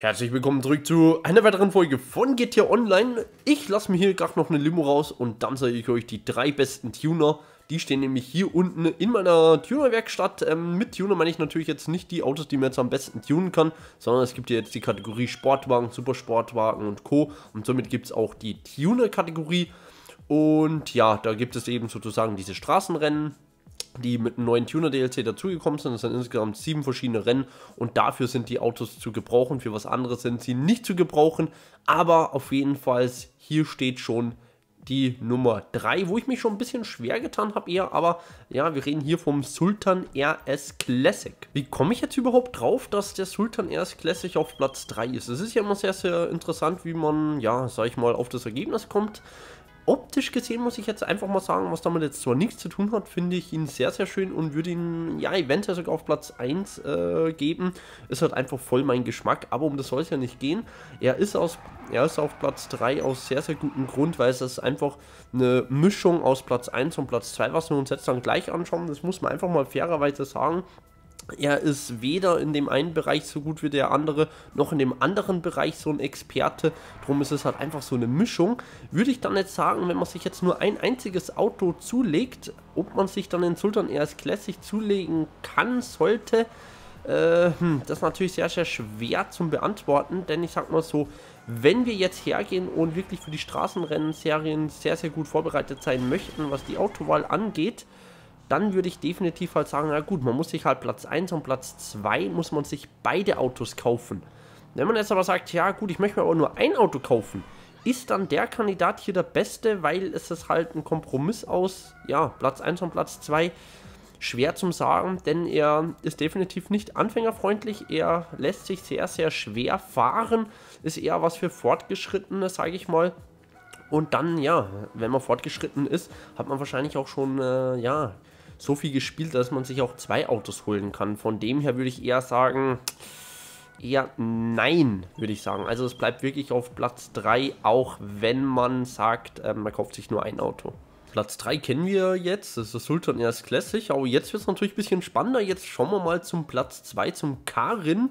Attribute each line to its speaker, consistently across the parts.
Speaker 1: Herzlich willkommen zurück zu einer weiteren Folge von GTA Online. Ich lasse mir hier gerade noch eine Limo raus und dann zeige ich euch die drei besten Tuner. Die stehen nämlich hier unten in meiner Tuner-Werkstatt. Ähm, mit Tuner meine ich natürlich jetzt nicht die Autos, die man jetzt am besten tunen kann, sondern es gibt hier jetzt die Kategorie Sportwagen, Supersportwagen und Co. Und somit gibt es auch die Tuner-Kategorie. Und ja, da gibt es eben sozusagen diese Straßenrennen, die mit einem neuen Tuner-DLC dazugekommen sind. Das sind insgesamt sieben verschiedene Rennen und dafür sind die Autos zu gebrauchen. Für was anderes sind sie nicht zu gebrauchen. Aber auf jeden Fall, hier steht schon die Nummer 3, wo ich mich schon ein bisschen schwer getan habe eher, aber ja, wir reden hier vom Sultan RS Classic. Wie komme ich jetzt überhaupt drauf, dass der Sultan RS Classic auf Platz 3 ist? Es ist ja immer sehr, sehr interessant, wie man, ja, sag ich mal, auf das Ergebnis kommt optisch gesehen muss ich jetzt einfach mal sagen, was damit jetzt zwar nichts zu tun hat, finde ich ihn sehr, sehr schön und würde ihn, ja, eventuell sogar auf Platz 1 äh, geben. Ist halt einfach voll mein Geschmack, aber um das soll es ja nicht gehen. Er ist, aus, er ist auf Platz 3 aus sehr, sehr gutem Grund, weil es ist einfach eine Mischung aus Platz 1 und Platz 2, was wir uns jetzt dann gleich anschauen. Das muss man einfach mal fairerweise sagen. Er ist weder in dem einen Bereich so gut wie der andere, noch in dem anderen Bereich so ein Experte. Drum ist es halt einfach so eine Mischung. Würde ich dann jetzt sagen, wenn man sich jetzt nur ein einziges Auto zulegt, ob man sich dann den Sultan RS Classic zulegen kann, sollte, äh, hm, das ist natürlich sehr, sehr schwer zum Beantworten. Denn ich sag mal so, wenn wir jetzt hergehen und wirklich für die Straßenrennen-Serien sehr, sehr gut vorbereitet sein möchten, was die Autowahl angeht, dann würde ich definitiv halt sagen, na gut, man muss sich halt Platz 1 und Platz 2 muss man sich beide Autos kaufen. Wenn man jetzt aber sagt, ja gut, ich möchte mir aber nur ein Auto kaufen, ist dann der Kandidat hier der beste, weil es ist halt ein Kompromiss aus, ja, Platz 1 und Platz 2. Schwer zum sagen, denn er ist definitiv nicht anfängerfreundlich. Er lässt sich sehr, sehr schwer fahren. Ist eher was für Fortgeschrittene, sage ich mal. Und dann, ja, wenn man fortgeschritten ist, hat man wahrscheinlich auch schon, äh, ja, so viel gespielt, dass man sich auch zwei Autos holen kann. Von dem her würde ich eher sagen, eher nein, würde ich sagen. Also es bleibt wirklich auf Platz 3, auch wenn man sagt, äh, man kauft sich nur ein Auto. Platz 3 kennen wir jetzt, das ist der Sultan erst Classic, aber jetzt wird es natürlich ein bisschen spannender. Jetzt schauen wir mal zum Platz 2, zum Karin.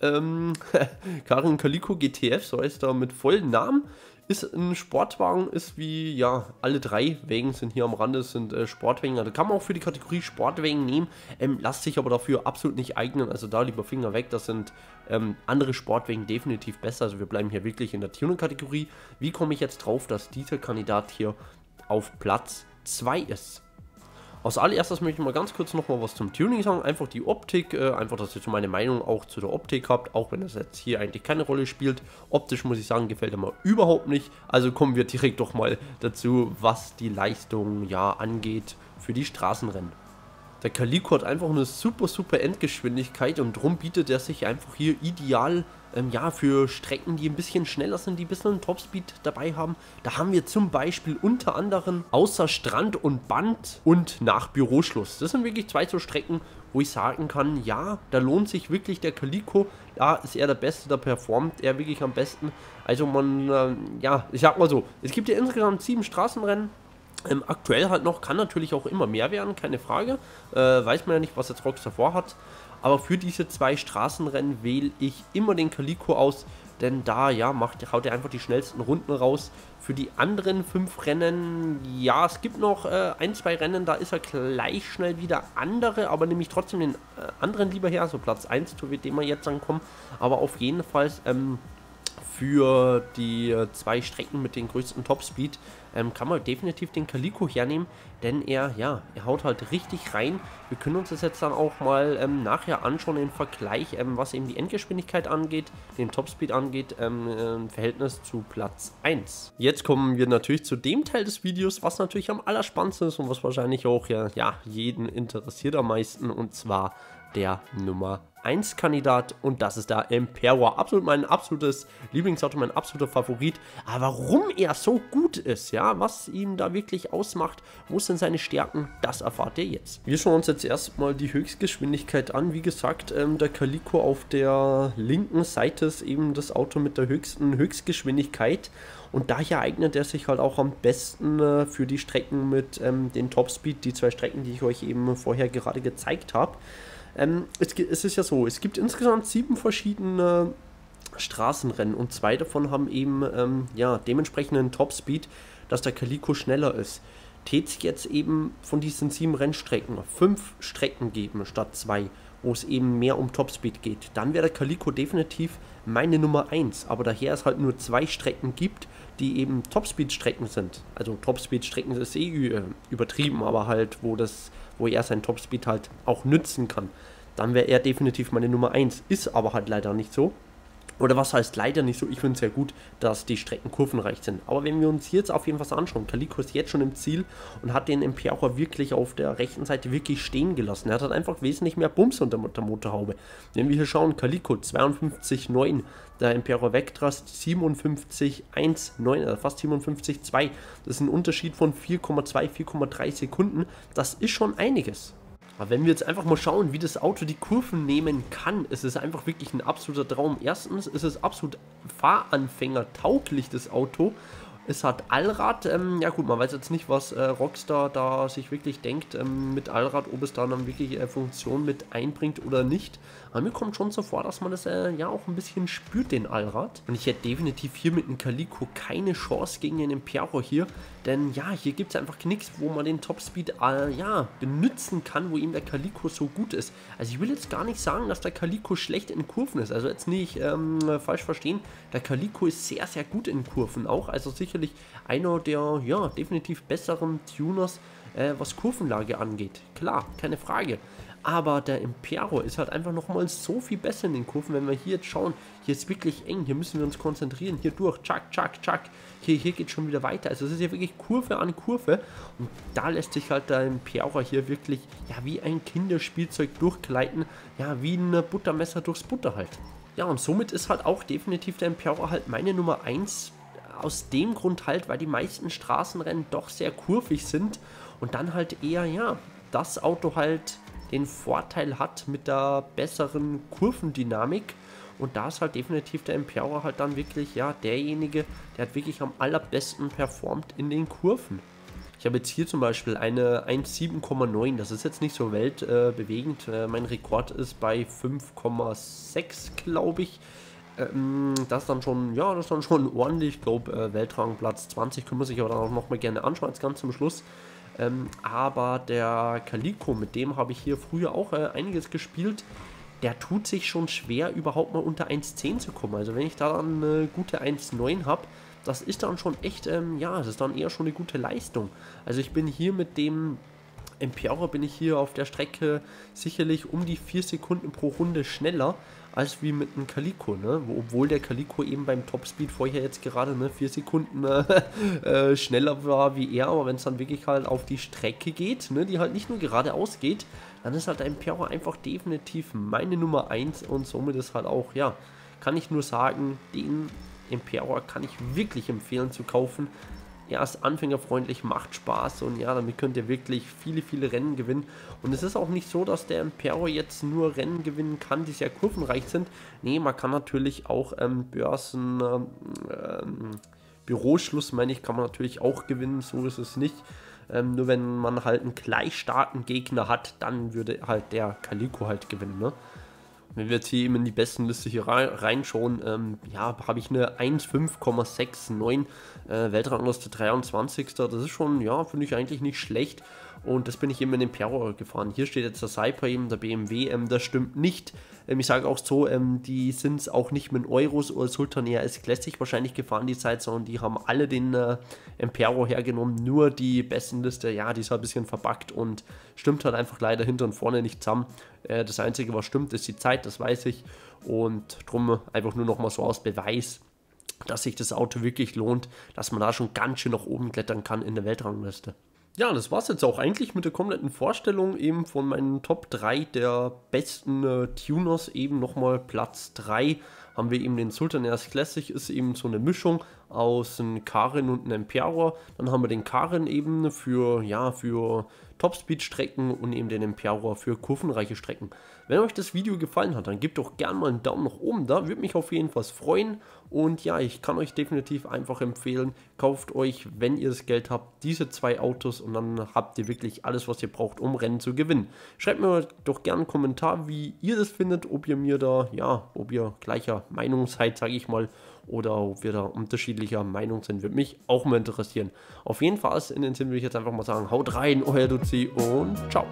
Speaker 1: Ähm, Karin Calico GTF, so heißt er mit vollen Namen. Ist ein Sportwagen, ist wie, ja, alle drei Wägen sind hier am Rande, sind äh, Sportwagen. Also kann man auch für die Kategorie Sportwagen nehmen, ähm, lasst sich aber dafür absolut nicht eignen. Also da lieber Finger weg, das sind ähm, andere Sportwagen definitiv besser. Also wir bleiben hier wirklich in der Tuning-Kategorie. Wie komme ich jetzt drauf, dass dieser Kandidat hier auf Platz 2 ist? Als allererstes möchte ich mal ganz kurz nochmal was zum Tuning sagen. Einfach die Optik, äh, einfach, dass ihr so meine Meinung auch zu der Optik habt, auch wenn das jetzt hier eigentlich keine Rolle spielt. Optisch muss ich sagen, gefällt er mir überhaupt nicht. Also kommen wir direkt doch mal dazu, was die Leistung ja angeht für die Straßenrennen. Der Calico hat einfach eine super, super Endgeschwindigkeit und darum bietet er sich einfach hier ideal ähm, ja, für Strecken, die ein bisschen schneller sind, die ein bisschen Topspeed dabei haben. Da haben wir zum Beispiel unter anderem außer Strand und Band und nach Büroschluss. Das sind wirklich zwei so Strecken, wo ich sagen kann, ja, da lohnt sich wirklich der Calico. Da ist er der Beste, da performt er wirklich am besten. Also man, äh, ja, ich sag mal so, es gibt ja insgesamt sieben Straßenrennen. Ähm, aktuell halt noch, kann natürlich auch immer mehr werden, keine Frage. Äh, weiß man ja nicht, was jetzt Rockstar vorhat. Aber für diese zwei Straßenrennen wähle ich immer den Calico aus, denn da ja macht, haut er einfach die schnellsten Runden raus. Für die anderen fünf Rennen, ja, es gibt noch äh, ein, zwei Rennen, da ist er gleich schnell wieder andere, aber nehme ich trotzdem den äh, anderen lieber her, also Platz 1, zu dem wir jetzt ankommen. Aber auf jeden Fall ähm, für die äh, zwei Strecken mit den größten Topspeed ähm, kann man definitiv den Calico hernehmen, denn er, ja, er haut halt richtig rein. Wir können uns das jetzt dann auch mal ähm, nachher anschauen im Vergleich, ähm, was eben die Endgeschwindigkeit angeht, den Topspeed angeht, ähm, im Verhältnis zu Platz 1. Jetzt kommen wir natürlich zu dem Teil des Videos, was natürlich am allerspannendsten ist und was wahrscheinlich auch ja, ja jeden interessiert am meisten und zwar der Nummer 1 Kandidat und das ist der Emperor. Absolut mein absolutes Lieblingsauto, mein absoluter Favorit. Aber warum er so gut ist, ja, was ihn da wirklich ausmacht, wo sind seine Stärken, das erfahrt ihr jetzt. Wir schauen uns jetzt erstmal die Höchstgeschwindigkeit an. Wie gesagt, ähm, der Calico auf der linken Seite ist eben das Auto mit der höchsten Höchstgeschwindigkeit. Und daher eignet er sich halt auch am besten äh, für die Strecken mit ähm, den Topspeed, die zwei Strecken, die ich euch eben vorher gerade gezeigt habe. Ähm, es, es, ist ja so, es gibt insgesamt sieben verschiedene Straßenrennen und zwei davon haben eben ähm, ja, dementsprechenden Topspeed, dass der Calico schneller ist. Tät es jetzt eben von diesen sieben Rennstrecken fünf Strecken geben statt zwei, wo es eben mehr um Topspeed geht, dann wäre der Calico definitiv meine Nummer 1. Aber daher es halt nur zwei Strecken gibt, die eben Topspeed-Strecken sind. Also Topspeed-Strecken ist eh übertrieben, aber halt, wo das, wo er sein Topspeed halt auch nützen kann. Dann wäre er definitiv meine Nummer 1. Ist aber halt leider nicht so. Oder was heißt leider nicht so, ich finde es ja gut, dass die Strecken kurvenreich sind. Aber wenn wir uns jetzt auf jeden Fall anschauen, Calico ist jetzt schon im Ziel und hat den Empiaucher wirklich auf der rechten Seite wirklich stehen gelassen. Er hat halt einfach wesentlich mehr Bums unter der Motorhaube. Wenn wir hier schauen, Calico 52,9, der Emperor Vectras 57,1,9, also fast 57,2. Das ist ein Unterschied von 4,2, 4,3 Sekunden. Das ist schon einiges. Aber wenn wir jetzt einfach mal schauen, wie das Auto die Kurven nehmen kann, ist es einfach wirklich ein absoluter Traum. Erstens ist es absolut fahranfängertauglich, das Auto. Es hat Allrad, ähm, ja gut, man weiß jetzt nicht, was äh, Rockstar da sich wirklich denkt ähm, mit Allrad, ob es da dann wirklich äh, Funktion mit einbringt oder nicht. Aber mir kommt schon so vor, dass man das äh, ja auch ein bisschen spürt, den Allrad. Und ich hätte definitiv hier mit dem Calico keine Chance gegen den Impiaro hier, denn ja, hier gibt es einfach nichts, wo man den Topspeed äh, ja, benutzen kann, wo ihm der Calico so gut ist. Also ich will jetzt gar nicht sagen, dass der Calico schlecht in Kurven ist. Also jetzt nicht ähm, falsch verstehen, der Calico ist sehr, sehr gut in Kurven auch. Also sicher sicherlich einer der ja, definitiv besseren Tuners, äh, was Kurvenlage angeht. Klar, keine Frage. Aber der Impero ist halt einfach nochmal so viel besser in den Kurven. Wenn wir hier jetzt schauen, hier ist wirklich eng, hier müssen wir uns konzentrieren. Hier durch, tschak, tschak, tschak. Hier, hier geht schon wieder weiter. Also es ist ja wirklich Kurve an Kurve. Und da lässt sich halt der Impero hier wirklich, ja, wie ein Kinderspielzeug durchgleiten. Ja, wie ein Buttermesser durchs Butter halt. Ja, und somit ist halt auch definitiv der Impero halt meine Nummer 1 aus dem Grund halt, weil die meisten Straßenrennen doch sehr kurvig sind und dann halt eher, ja, das Auto halt den Vorteil hat mit der besseren Kurvendynamik. Und da ist halt definitiv der Impero halt dann wirklich, ja, derjenige, der hat wirklich am allerbesten performt in den Kurven. Ich habe jetzt hier zum Beispiel eine 1,7,9. Das ist jetzt nicht so weltbewegend. Äh, mein Rekord ist bei 5,6, glaube ich. Ähm, das dann schon, ja, das ist dann schon ordentlich. Ich glaube, äh, Weltrangplatz 20 können wir sich aber dann auch nochmal gerne anschauen, als ganz zum Schluss. Ähm, aber der Calico, mit dem habe ich hier früher auch äh, einiges gespielt. Der tut sich schon schwer, überhaupt mal unter 1,10 zu kommen. Also wenn ich da dann eine gute 1,9 habe, das ist dann schon echt, ähm, ja, das ist dann eher schon eine gute Leistung. Also ich bin hier mit dem Empiora bin ich hier auf der Strecke sicherlich um die 4 Sekunden pro Runde schneller als wie mit einem Calico, ne? obwohl der Calico eben beim Topspeed vorher jetzt gerade ne, 4 Sekunden äh, schneller war wie er, aber wenn es dann wirklich halt auf die Strecke geht, ne, die halt nicht nur geradeaus geht, dann ist halt der Empiora einfach definitiv meine Nummer 1 und somit ist halt auch, ja, kann ich nur sagen, den Empiora kann ich wirklich empfehlen zu kaufen er ist anfängerfreundlich, macht Spaß und ja, damit könnt ihr wirklich viele, viele Rennen gewinnen. Und es ist auch nicht so, dass der Impero jetzt nur Rennen gewinnen kann, die sehr kurvenreich sind. Nee, man kann natürlich auch ähm, Börsen, ähm, ähm, Büroschluss, meine ich, kann man natürlich auch gewinnen, so ist es nicht. Ähm, nur wenn man halt einen gleich starken Gegner hat, dann würde halt der Calico halt gewinnen, ne? Wenn wir jetzt hier eben in die besten Liste hier reinschauen, ähm, ja, habe ich eine 1,5,69 äh, Weltrangliste 23. Das ist schon, ja, finde ich eigentlich nicht schlecht. Und das bin ich eben in den Perro gefahren. Hier steht jetzt der Cyper eben, der BMW. Ähm, das stimmt nicht. Ähm, ich sage auch so, ähm, die sind es auch nicht mit Euros oder Sultan RS Classic wahrscheinlich gefahren die Zeit, sondern die haben alle den äh, Impero hergenommen. Nur die Bestenliste, ja, die ist halt ein bisschen verbuggt und stimmt halt einfach leider hinter und vorne nicht zusammen. Äh, das Einzige, was stimmt, ist die Zeit, das weiß ich. Und drum einfach nur noch mal so aus Beweis dass sich das Auto wirklich lohnt, dass man da schon ganz schön nach oben klettern kann in der Weltrangliste. Ja, das war es jetzt auch eigentlich mit der kompletten Vorstellung eben von meinen Top 3 der besten äh, Tuners. Eben nochmal Platz 3 haben wir eben den Sultan Airs Classic, ist eben so eine Mischung aus einem Karin und einem Emperor. Dann haben wir den Karin eben für, ja, für Topspeed-Strecken und eben den Emperor für kurvenreiche Strecken. Wenn euch das Video gefallen hat, dann gebt doch gerne mal einen Daumen nach oben da, würde mich auf jeden Fall freuen. Und ja, ich kann euch definitiv einfach empfehlen, kauft euch, wenn ihr das Geld habt, diese zwei Autos und dann habt ihr wirklich alles, was ihr braucht, um Rennen zu gewinnen. Schreibt mir doch gerne einen Kommentar, wie ihr das findet, ob ihr mir da, ja, ob ihr gleicher Meinung seid, sage ich mal, oder ob wir da unterschiedlicher Meinung sind, würde mich auch mal interessieren. Auf jeden Fall in den Sinn würde ich jetzt einfach mal sagen, haut rein, euer Duzi und ciao.